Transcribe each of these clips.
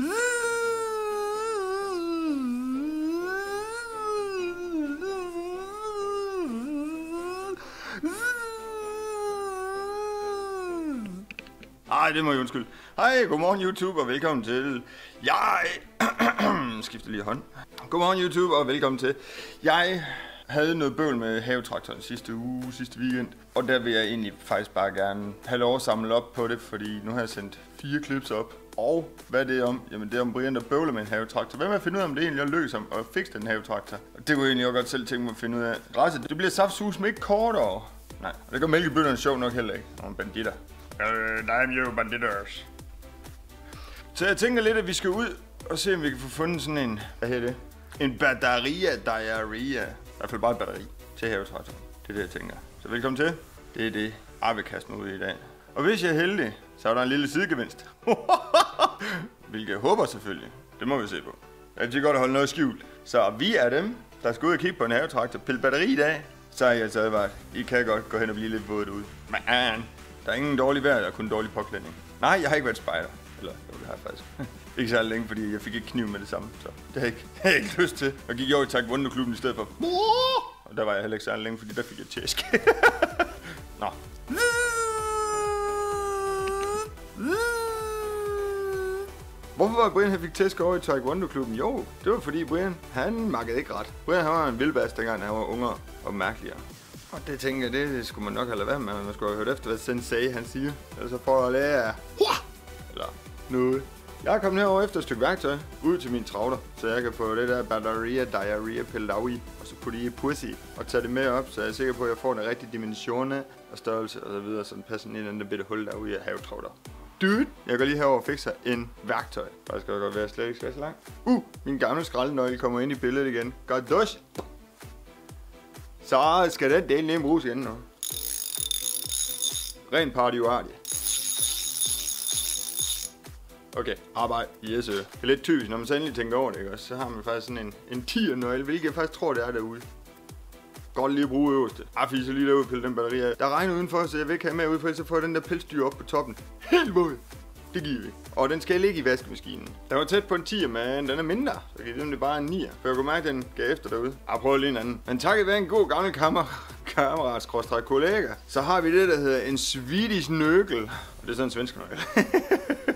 Ej, det må jeg undskylde. Hej, godmorgen YouTube, og velkommen til... Jeg... Skifter lige hånd. Godmorgen YouTube, og velkommen til... Jeg havde noget bøvl med havetraktoren sidste uge, sidste weekend. Og der vil jeg egentlig faktisk bare gerne have lov at samle op på det, fordi nu har jeg sendt fire clips op. Og hvad er det om? Jamen det er om Brian, der bøvler med en havetraktor. Hvad med at finde ud af, om det egentlig er løs om at fikse den havetraktor? Og det kunne jeg egentlig også godt selv tænke mig at finde ud af. Græsset, det bliver saftsus med ikke kortere. Nej, og det gør mælkebøtterne sjov nok heller ikke. Nogle banditter. Uh, nej, you banditters. Så jeg tænker lidt, at vi skal ud og se, om vi kan få fundet sådan en... Hvad hedder det? En batteria diarrhea. I hvert fald bare et batteri til havetraktoren. Det er det, jeg tænker. Så velkommen til. Det er det, jeg vil kaste mig ud i i dag. Og hvis jeg er heldig, så er der en lille sidegevinst. Hvilket jeg håber selvfølgelig. Det må vi se på. Er altid godt at holde noget skjult. Så vi er dem, der skal ud og kigge på en havetraktor. Pille batteri i dag. Så er jeg altså advaret. I kan godt gå hen og blive lidt våde ud. Men der er ingen dårlig vejr, og kun dårlig påklædning. Nej, jeg har ikke været spejder. Eller, jo, det har jeg faktisk. ikke særlig længe, fordi jeg fik ikke kniv med det samme. Så det har jeg ikke, det har jeg ikke lyst til. Og gik over i Taekwondo-klubben i stedet for. Og der var jeg heller ikke særlig længe, fordi der fik jeg tæsk. Nå. Hvorfor var Brian, han fik tæsk over i Taekwondo-klubben? Jo, det var fordi Brian, han makkede ikke ret. Brian, han var en vildbas, dengang han var ungere og mærkeligere. Og det tænker jeg, det skulle man nok have lavet være med. Man skulle have hørt efter, hvad Sensei han siger. Ellers så får jeg lære Eller noget. Jeg er kommet herover efter et stykke værktøj ud til min travler, så jeg kan få det der batteria diarrhea pillet i, og så putte i pussy og tage det med op, så jeg er sikker på, at jeg får den rigtige dimensioner og størrelse og så videre, så den passer ind i den der bitte hul derude i havetravler. Dude, jeg går lige herover og fikser en værktøj. Faktisk skal godt være, at jeg slet ikke skal så langt. Uh, min gamle skraldenøgle kommer ind i billedet igen. Godt dusch. Så skal den del nemt bruges igen nu. Ren party uartig. Okay, arbejde. Yes, sir. Det er lidt typisk, når man så endelig tænker over det, ikke? så har man faktisk sådan en, en tiernøgle, hvilket jeg faktisk tror, det er derude. Godt lige at bruge øverste. Ah, fiser lige derude, og pille den batteri af. Der regner udenfor, så jeg vil ikke have med ud, for så får jeg den der pelsdyr op på toppen. Helvede! Det giver vi. Og den skal ligge i vaskemaskinen. Den var tæt på en 10'er, men den er mindre. Så kan det bare en 9. For jeg kunne mærke, at den gav efter derude. Jeg prøver lige en anden. Men takket være en god gammel kammer, kammerats kollega, så har vi det, der hedder en Swedish nøgle. Og det er sådan en svensk nøgle.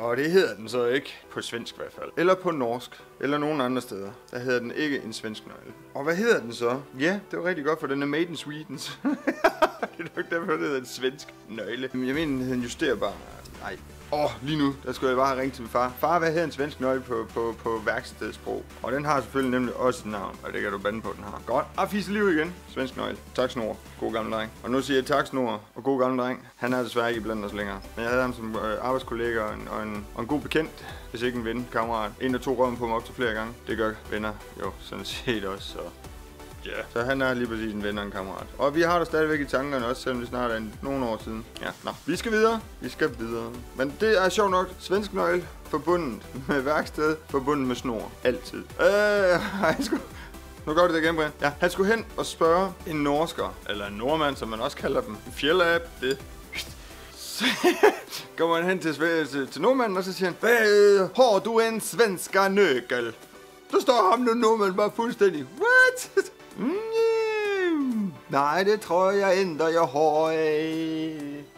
Og det hedder den så ikke på svensk i hvert fald. Eller på norsk. Eller nogen andre steder. Der hedder den ikke en svensk nøgle. Og hvad hedder den så? Ja, det var rigtig godt, for den er made in Sweden. det er nok derfor, det hedder en svensk nøgle. Jeg mener, den hedder justerbar. Nej, Åh, oh, lige nu, der skulle jeg bare have ringet til min far. Far, hvad hedder en svensk nøgle på, på, på værkstedsprog? Og den har selvfølgelig nemlig også et navn, og det kan du bande på, den har. Godt. Og fisse liv igen. Svensk nøgle. Tak, Snor. God gammel dreng. Og nu siger jeg tak, Snor, og god gammel dreng. Han er desværre ikke blandt os længere. Men jeg havde ham som øh, arbejdskollega og en, og, en, og en god bekendt, hvis ikke en ven, kammerat. En, der tog røven på mig op til flere gange. Det gør venner jo sådan set også, så Ja. Yeah. Så han er lige præcis en ven og en kammerat. Og vi har der stadigvæk i tankerne også, selvom det snart er en, nogle år siden. Ja, nå. Vi skal videre. Vi skal videre. Men det er sjovt nok. Svensk nøgle forbundet med værksted, forbundet med snor. Altid. Øh, jeg skulle... Nu gør det igen, Brian. Ja, han skulle hen og spørge en norsker, eller en nordmand, som man også kalder dem. Fjellab, det så kommer han hen til, til, til nordmanden, og så siger han, Hvad, har du en svenska nøgel? Så står ham nu nordmanden bare fuldstændig, what? Nej, det tror jeg inte jag har.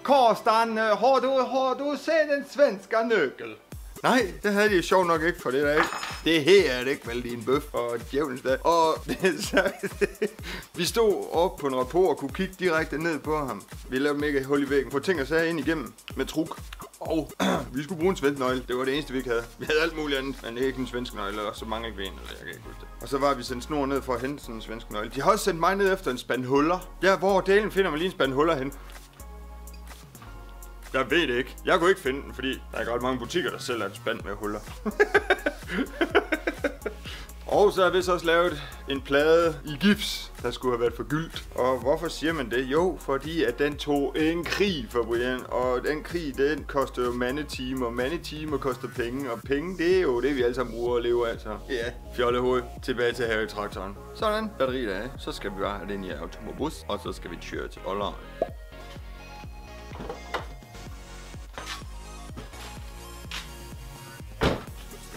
Karsten, har du, har du set en svenska nøkkel? Nej, det havde de sjovt nok ikke, for det der ikke. Det her er det ikke, vel, din bøf og djævelens dag. Og så, vi stod op på en rapport og kunne kigge direkte ned på ham. Vi lavede mega hul i væggen, få ting og sager ind igennem med truk. Og vi skulle bruge en svensk nøgle. Det var det eneste, vi ikke havde. Vi havde alt muligt andet, men ikke en svensk nøgle, og så mange ikke ved en, eller jeg kan ikke huske det. Og så var vi sendt snor ned for at hente sådan en svensk nøgle. De har også sendt mig ned efter en spand huller. Ja, hvor delen finder man lige en spand huller hen? Jeg ved det ikke. Jeg kunne ikke finde den, fordi der er godt mange butikker, der sælger et spand med huller. Og så har vi så også lavet en plade i gips, der skulle have været forgyldt. Og hvorfor siger man det? Jo, fordi at den tog en krig for Brian, og den krig, den koster jo mandetimer, mandetimer koster penge, og penge, det er jo det, vi alle sammen bruger og lever af, så ja, fjollehoved, tilbage til havetraktoren. Sådan, batteriet af, så skal vi bare have den i automobus, og så skal vi køre til Olleren.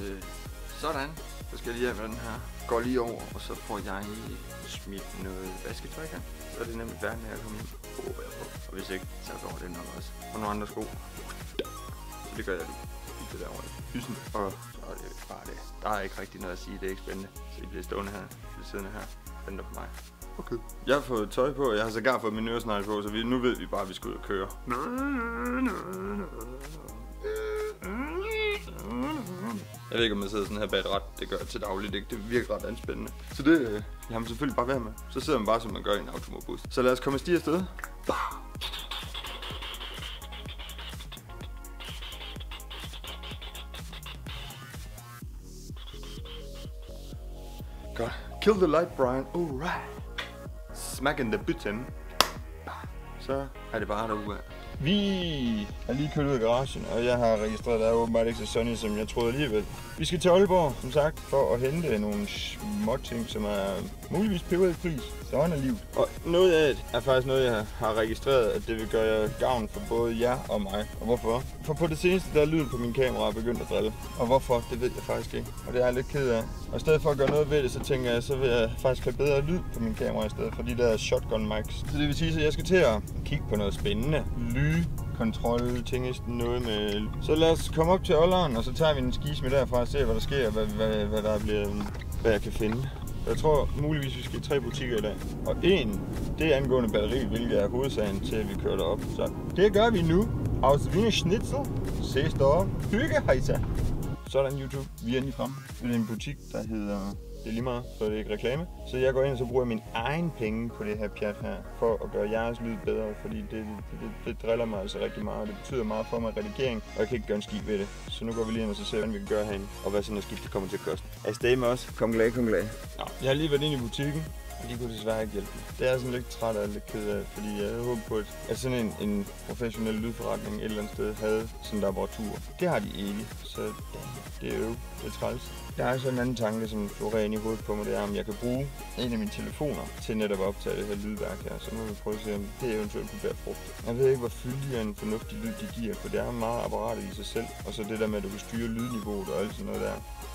Øh, sådan. Så skal jeg lige have den her. Går lige over, og så får jeg smidt noget vasketøj her. Så er det nemlig færdigt med at komme ind. Håber jeg på. Og hvis ikke, så går det nok også. Og nogle andre sko. Så det gør jeg lige. Det derovre. Hyssen. Og så er det bare det. Der er ikke rigtig noget at sige. Det er ikke spændende. Så I bliver stående her. Ved siden her. Venter på mig. Okay. Jeg har fået tøj på, jeg har sågar fået min øresnegle på, så vi, nu ved vi bare, at vi skal ud og køre. Jeg ved ikke, om jeg sidder sådan her bag et ret. Det gør jeg til dagligt, ikke? Det virker ret anspændende. Så det øh, lader man selvfølgelig bare være med. Så sidder man bare, som man gør i en automobus. Så lad os komme afsted afsted. Godt. Kill the light, Brian. Alright. Smack in the button. Så er det bare derude. Vi er lige kørt ud af garagen, og jeg har registreret, at der er åbenbart ikke så sunny, som jeg troede alligevel. Vi skal til Aalborg, som sagt, for at hente nogle små ting, som er muligvis peber i pris. Sådan er livet. Og noget af det er faktisk noget, jeg har registreret, at det vil gøre gavn for både jer og mig. Og hvorfor? For på det seneste, der er lyden på min kamera begyndt at drille. Og hvorfor, det ved jeg faktisk ikke. Og det er jeg lidt ked af. Og i stedet for at gøre noget ved det, så tænker jeg, så vil jeg faktisk have bedre lyd på min kamera i stedet for de der shotgun mics. Så det vil sige, at jeg skal til at kigge på noget spændende. Lyd kontrol, ting, noget med... Så lad os komme op til Olleren, og så tager vi en skisme derfra og ser, hvad der sker, hvad, hvad, hvad der bliver, hvad jeg kan finde. Jeg tror muligvis, vi skal i tre butikker i dag. Og en, det er angående batteri, hvilket er hovedsagen til, at vi kører derop. Så det gør vi nu. Aus Wiener Schnitzel. Ses deroppe. Hygge, hejsa. Sådan YouTube. Vi er lige fremme ved en butik, der hedder det er lige meget, så det er ikke reklame. Så jeg går ind og så bruger jeg min egen penge på det her pjat her, for at gøre jeres lyd bedre, fordi det, det, det, det driller mig altså rigtig meget. og Det betyder meget for mig redigering, og jeg kan ikke gøre en skik ved det. Så nu går vi lige ind og så ser, hvad vi kan gøre herinde, og hvad sådan en det kommer til at koste. Er I med os? Kom glad, kom glad. Ja, jeg har lige været inde i butikken, de kunne desværre ikke hjælpe mig. Det er jeg sådan lidt træt af lidt ked af, fordi jeg havde håbet på, at, at sådan en, en professionel lydforretning et eller andet sted havde sådan der laboratur. Det har de ikke, så det er jo det er træls. Der er sådan en anden tanke, som florerer ind i hovedet på mig, det er, om jeg kan bruge en af mine telefoner til netop at optage det her lydværk her. Så nu vil vi prøve at se, om det eventuelt kunne bære frugt. Jeg ved ikke, hvor fyldig en fornuftig lyd de giver, for det er meget apparatet i sig selv. Og så det der med, at du kan styre lydniveauet og alt sådan noget der.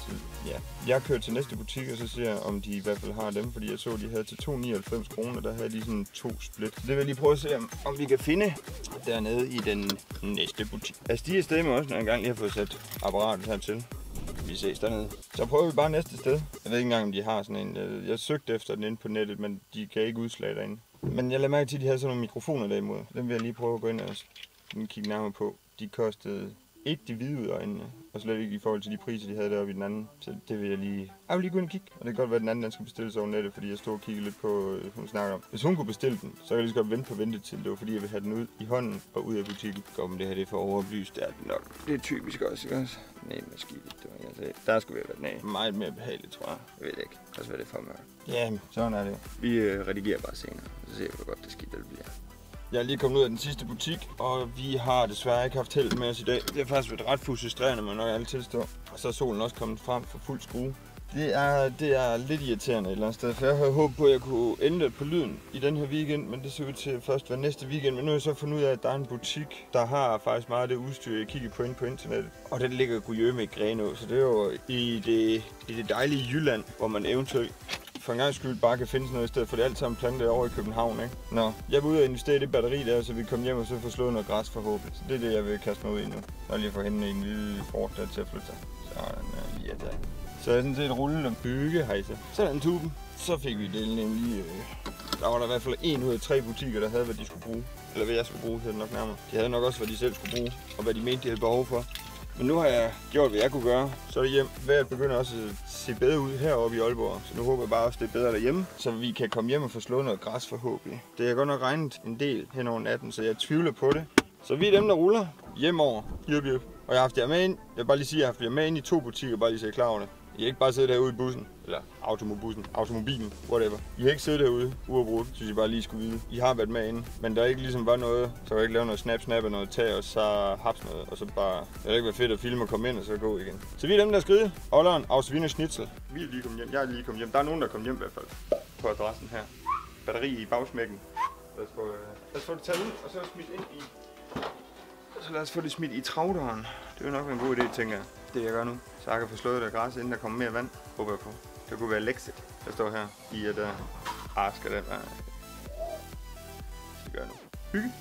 Så, ja. Jeg kører til næste butik, og så ser jeg, om de i hvert fald har dem, fordi jeg så, at de havde til 2,99 kroner, der havde de sådan to split. Så Det vil jeg lige prøve at se, om, vi kan finde dernede i den næste butik. Altså, de er stadig med også, når jeg engang lige har fået sat apparatet hertil. Vi ses dernede. Så prøver vi bare næste sted. Jeg ved ikke engang, om de har sådan en. Jeg, jeg søgte efter den inde på nettet, men de kan ikke udslag derinde. Men jeg lader mærke til, at de havde sådan nogle mikrofoner derimod. Dem vil jeg lige prøve at gå ind og kigge nærmere på. De kostede ikke de hvide ud af øjnene, og slet ikke i forhold til de priser, de havde deroppe i den anden. Så det vil jeg lige... Jeg vil lige gå ind og kigge. Og det kan godt være, at den anden den skal bestilles over nettet, fordi jeg stod og kiggede lidt på, øh, hun snakker om. Hvis hun kunne bestille den, så kan jeg lige så godt vente på ventetid. Det var fordi, jeg vil have den ud i hånden og ud af butikken. Godt, men det her det er for overbelyst. Det er det nok. Det er typisk også, ikke også? Nej, måske det var jeg sagde. Der skulle vi have været nej. Meget mere behageligt, tror jeg. Jeg ved det ikke. Også hvad det er for mørkt. Ja, sådan er det. Vi øh, redigerer bare senere, så ser vi, hvor godt det skidt det bliver. Jeg er lige kommet ud af den sidste butik, og vi har desværre ikke haft held med os i dag. Det har faktisk været ret frustrerende, men nok alle tilstår. Og så er solen også kommet frem for fuld skrue. Det er, det er lidt irriterende et eller andet sted, for jeg havde håbet på, at jeg kunne ændre på lyden i den her weekend, men det ser ud til at først være næste weekend. Men nu har jeg så fundet ud af, at der er en butik, der har faktisk meget af det udstyr, jeg kigger på ind på internettet. Og den ligger i med i Grenå, så det er jo i det, i det dejlige Jylland, hvor man eventuelt for en gang skyld bare kan finde sådan noget i stedet for det alt sammen plantet over i København, ikke? Nå, jeg vil ud og investere i det batteri der, så vi kommer hjem og så får slået noget græs forhåbentlig. Så det er det, jeg vil kaste mig ud i nu. Og lige få hende en lille fort der til at flytte sig. Sådan, øh, ja, da. Så jeg er sådan set rullet og bygge hejse. Sådan tuben. Så fik vi det nemlig... Øh, der var der i hvert fald en ud af tre butikker, der havde, hvad de skulle bruge. Eller hvad jeg skulle bruge, hedder nok nærmere. De havde nok også, hvad de selv skulle bruge, og hvad de mente, de havde behov for. Men nu har jeg gjort, hvad jeg kunne gøre. Så er det hjem. Vejret begynder også at se bedre ud heroppe i Aalborg. Så nu håber jeg bare også, det er bedre derhjemme. Så vi kan komme hjem og få slået noget græs forhåbentlig. Det er godt nok regnet en del hen over natten, så jeg tvivler på det. Så vi er dem, der ruller hjem over. Jøp, jøp. Og jeg har haft jer med ind. Jeg vil bare lige sige, at jeg har haft jer med ind i to butikker, bare lige så I er klar over det. I har ikke bare siddet derude i bussen, eller automobussen, automobilen, whatever. I har ikke siddet derude uafbrudt, synes jeg bare lige skulle vide. I har været med inde, men der er ikke ligesom bare noget, så jeg ikke lave noget snap-snap og noget tag, og så haps noget, og så bare, det er ikke været fedt at filme og komme ind, og så gå igen. Så vi er dem, der skride. Olleren, aus Schnitzel. Vi er lige kommet hjem. Jeg er lige kommet hjem. Der er nogen, der er kommet hjem i hvert fald. På adressen her. Batteri i bagsmækken. Lad os få, øh, lad os få det taget ud, og så smidt ind i... Så lad os få det smidt i travdøren. Det vil nok en god idé, tænker jeg det, jeg gør nu. Så jeg kan få slået det græs, inden der kommer mere vand, håber jeg på. Det kunne være Lexit, der står her i, at der uh, skal den være... Det øh, gør jeg nu. Hygge.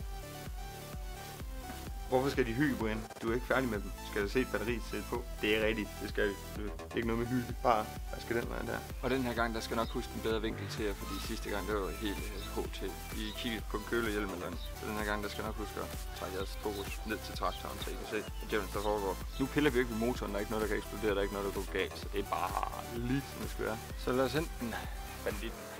Hvorfor skal de hygge, Brian? Du er ikke færdig med dem. Skal du se et batteri sætte på? Det er rigtigt. Det skal vi. Det er ikke noget med hygge. Bare, hvad skal den være der? Og den her gang, der skal nok huske en bedre vinkel til jer, fordi sidste gang, det var helt HT. I kiggede på en kølehjelm eller andet. Så den her gang, der skal nok huske at trække jeres fokus ned til traktoren, så I kan se, hvad djævlen der foregår. Nu piller vi ikke ved motoren, der er ikke noget, der kan eksplodere, der er ikke noget, der går galt. Så det er bare lige som det skal være. Så lad os hente den banditten.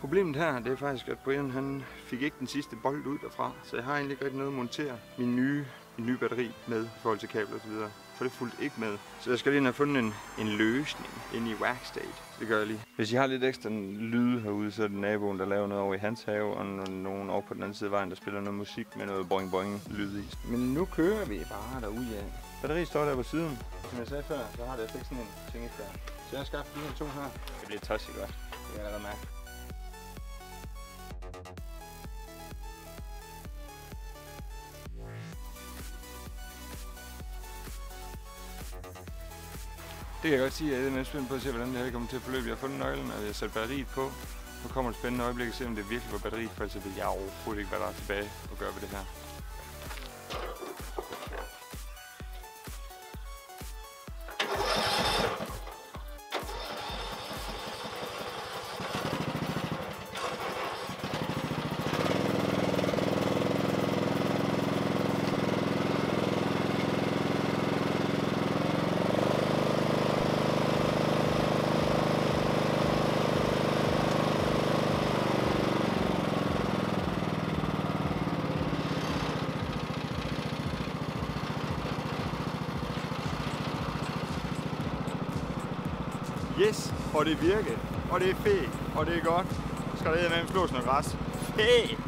Problemet her, det er faktisk, at Brian han fik ikke den sidste bold ud derfra, så jeg har egentlig ikke rigtig noget at montere min nye, min nye batteri med i forhold til kabler videre. For det fulgte ikke med. Så jeg skal lige have fundet en, en løsning inde i Workstate. Det gør jeg lige. Hvis I har lidt ekstra lyd herude, så er det naboen, der laver noget over i hans have, og nogen over på den anden side af vejen, der spiller noget musik med noget boing boing lyd i. Men nu kører vi bare derude af. Batteriet står der på siden. Som jeg sagde før, så har det altså ikke sådan en ting der. Så jeg har skaffet de her to her. Det bliver tossigt godt. Det kan jeg allerede mærke. Det kan jeg godt sige, at jeg er spændt på at se, hvordan det her kommer til at forløbe. Jeg har fundet nøglen, og jeg har sat batteriet på. Nu kommer et spændende øjeblik at se, om det virkelig var batteriet, for ellers ved jeg overhovedet ikke, hvad der er tilbage at gøre ved det her. Yes, og det virkede. Og det er fedt. Og det er godt. Så skal der med en flås noget græs. Fedt!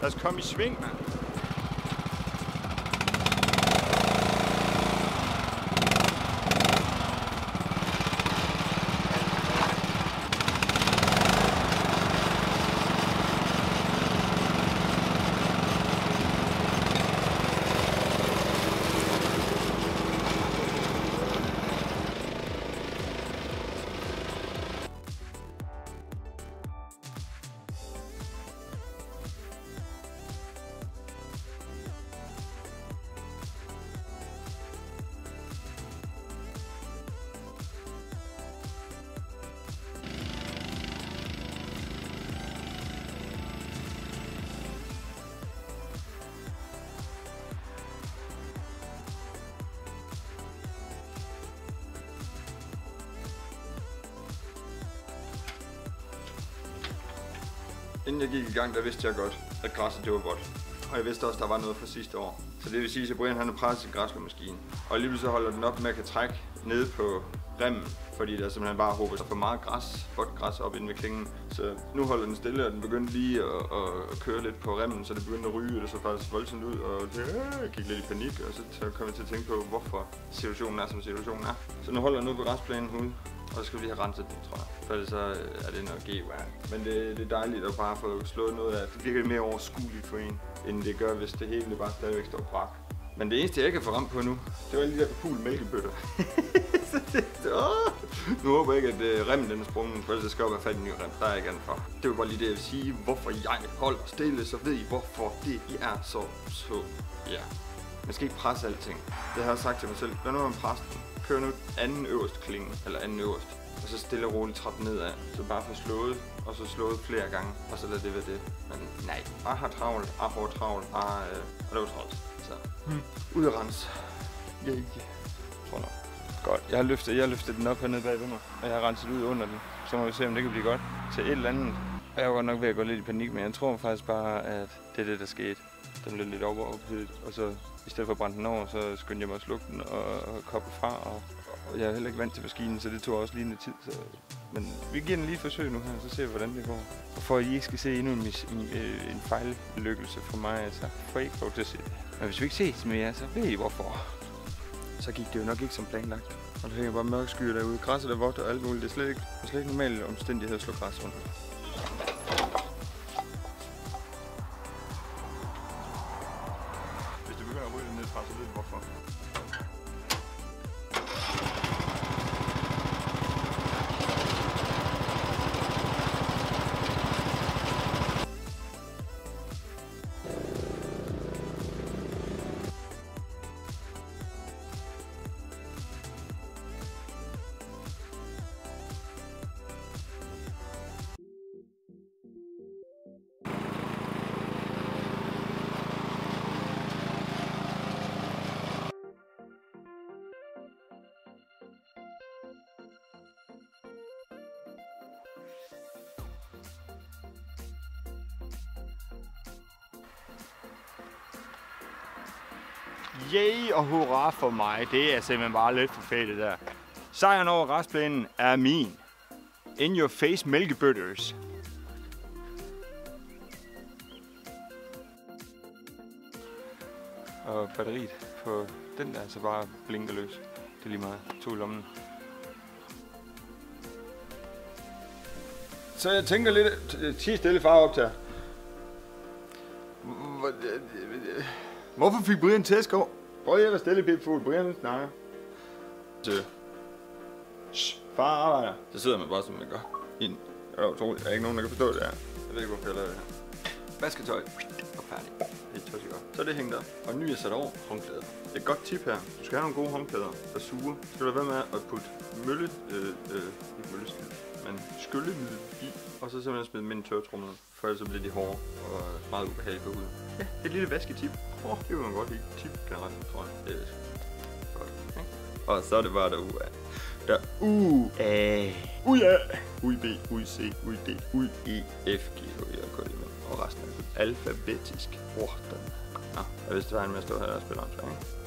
Lad os komme i sving, mand. Inden jeg gik i gang, der vidste jeg godt, at græsset det var godt. Og jeg vidste også, at der var noget fra sidste år. Så det vil sige, at Brian han har presset sin græsslåmaskine. Og lige så holder den op med at kan trække ned på remmen, fordi der simpelthen bare håber sig for meget græs, godt græs op inde ved klingen. Så nu holder den stille, og den begyndte lige at, at køre lidt på remmen, så det begyndte at ryge, og det så faktisk voldsomt ud, og det øh, gik lidt i panik, og så kom jeg til at tænke på, hvorfor situationen er, som situationen er. Så nu holder jeg nu på græsplænen ude, og så skal vi have renset den, tror jeg. For ellers så er det noget g Men det, det er dejligt at bare få slået noget af. Det virker mere overskueligt for en, end det gør, hvis det hele bare stadigvæk står brak. Men det eneste, jeg ikke har fået ramt på nu, det var de der pul mælkebøtter. så det, åh. Nu håber jeg ikke, at uh, remmen den er sprunget, for ellers skal jeg fat i en ny rem. Der er ikke andet for. Det var bare lige det, jeg vil sige. Hvorfor jeg holder stille, så ved I, hvorfor det I er så så. Ja. Man skal ikke presse alting. Det har jeg sagt til mig selv. Lad nu man presse den. Kør nu anden øverst klinge, eller anden øverst. Og så stille og roligt trappe nedad. Så bare få slået, og så slået flere gange. Og så lad det være det. Men nej, jeg har travlt, jeg har travlt, jeg, øh, var travlt. Så hmm. ud at rense. Jeg. Tror nok. Godt. Jeg har, løftet, jeg har løftet den op hernede bagved mig, og jeg har renset ud under den. Så må vi se, om det kan blive godt til et eller andet. Og jeg var godt nok ved at gå lidt i panik, men jeg tror faktisk bare, at det er det, der skete. Den blev lidt overophedet, og så i stedet for at brænde den over, så skyndte jeg mig at slukke den og, og koble fra. Og, og jeg er heller ikke vant til maskinen, så det tog også lige lidt tid. Så... Men vi giver den lige et forsøg nu her, så ser vi, hvordan det går. Og for at I ikke skal se endnu en, mis- en, øh, en fejllykkelse for mig, altså, får I ikke lov til at se det. Men hvis vi ikke ses mere, så ved I hvorfor. Så gik det jo nok ikke som planlagt. Og der hænger bare mørke skyer derude. Græsset er vådt og alt muligt. Det er slet ikke, det er slet ikke normale omstændigheder at slå græs rundt. Yay og hurra for mig. Det er simpelthen bare lidt for fedt det der. Sejren over restplænen er min. In your face mælkebøtters. Og batteriet på den der, så bare blinker løs. Det er lige meget. To i lommen. Så jeg tænker lidt... Tig stille far op til. Hvorfor fik Brian tæsk Prøv at være stille, Pipfugl. Brian snakker. Shh, far arbejder. Så sidder man bare, som man gør. Ind. Det er utroligt. Der er ikke nogen, der kan forstå det her. Jeg ved ikke, hvorfor jeg lavede det her. Vasketøj. Og færdig. Det er godt. Så er det hængt op. Og ny er sat over håndklæder. Et godt tip her. Du skal have nogle gode håndklæder, der suger. Så skal du være med at putte mølle, øh, øh, ikke mølleskid, men skyllemiddel i. Og så simpelthen smide dem ind i tørretrummet. For ellers så bliver de hårde og meget ubehagelige på huden. Ja, et lille vasketip. Oh, det vil man godt lide. Tip generelt, tror jeg. Det er godt. Okay. Og så er det bare der u. Der u a u a U b u c u d u e f g h i k l m og resten er alfabetisk. Oh, den. Ja, jeg vidste, det var en med at stå her og spille om, så, ikke?